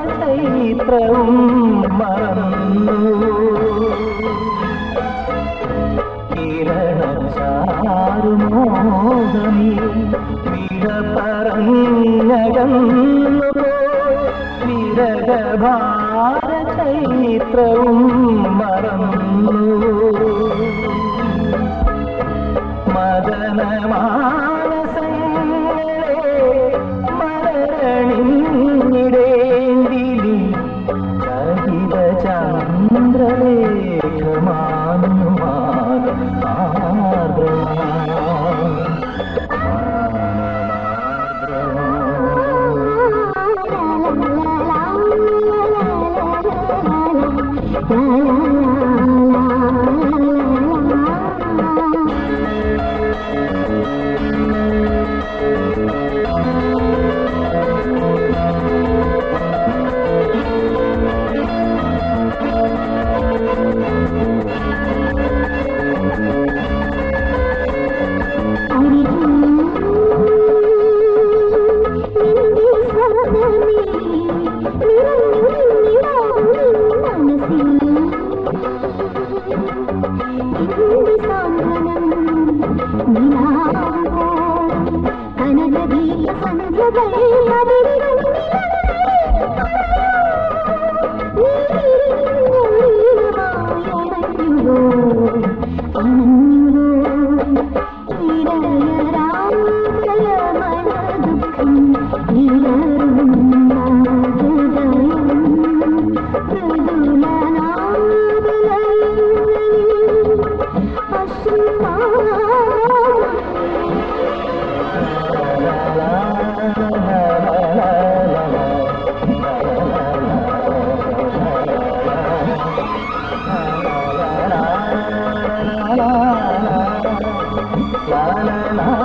നിരകഭാരചൈത്രവും മറന്നു കിരണചാരുമോഹമി വിടപ്പറഞ്ഞകന്നുപോ നിരകഭാരചൈത്രവും മറന്നു മദനമാ تم گئی la la la.